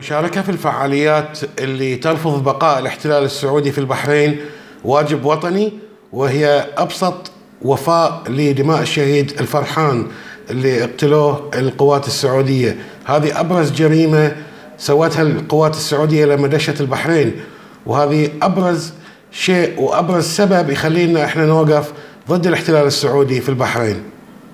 مشاركة في الفعاليات اللي ترفض بقاء الاحتلال السعودي في البحرين واجب وطني وهي أبسط وفاء لدماء الشهيد الفرحان اللي اقتلوه القوات السعودية. هذه أبرز جريمة سوتها القوات السعودية لما دشت البحرين وهذه أبرز شيء وأبرز سبب يخلينا إحنا نوقف ضد الاحتلال السعودي في البحرين.